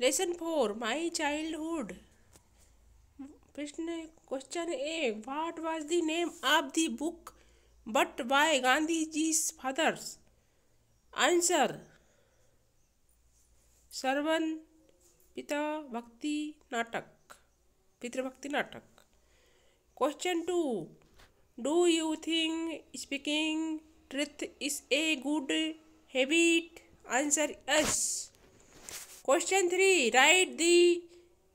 Lesson four my childhood प्रश्न question A what was the name of the book but by Gandhi ji father's answer Shravan Pita Bhakti Natak Pitribhakti Natak question two do you think speaking truth is a good habit answer yes Question 3. Write the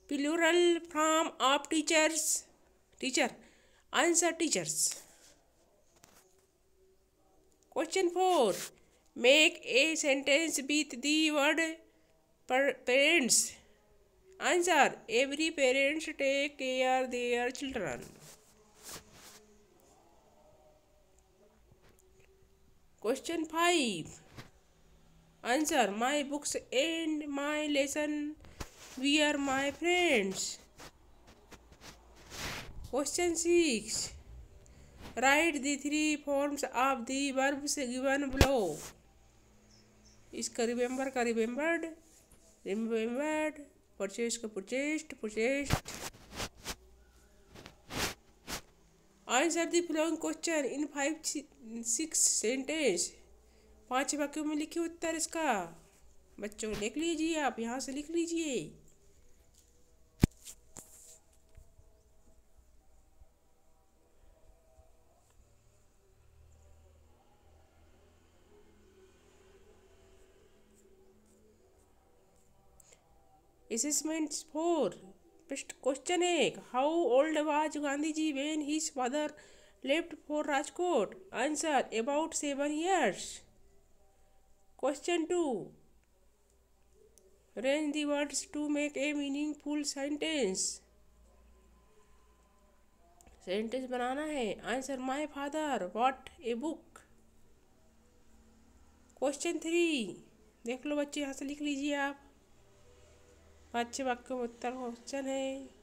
plural form of teachers. Teacher. Answer teachers. Question 4. Make a sentence with the word parents. Answer. Every parent takes care of their children. Question 5. answer my books and my lesson were my friends question 6 write the three forms of the verbs given below इसका remember का remembered remembered purchase का purchased purchased answer the following question in five six sentence पांच वाक्यों में लिखे उत्तर इसका बच्चों लिख लीजिए आप यहाँ से लिख लीजिए असेसमेंट फोर फर्स्ट क्वेश्चन एक how old was Gandhi ji when his father left for Rajkot answer about seven years question two arrange the words to make a meaningful sentence sentence बनाना है answer my father what a book question three देख लो बच्चे यहाँ से लिख लीजिए आप अच्छे वाक्य में उत्तर क्वेश्चन है